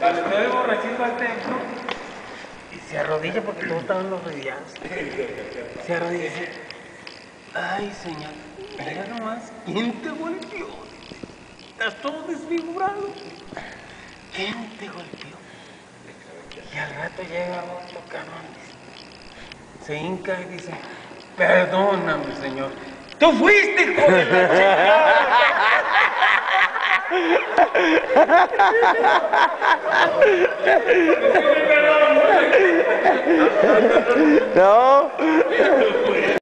Cuando al templo y se arrodilla porque todos estaban los rodillados. Se arrodilla y dice, ay señor, mira nomás, ¿quién te golpeó? Estás todo desfigurado. ¿Quién te golpeó? Y al rato llega otro cabrón, se hinca y dice, perdóname señor. ¡Tú fuiste, de la! No.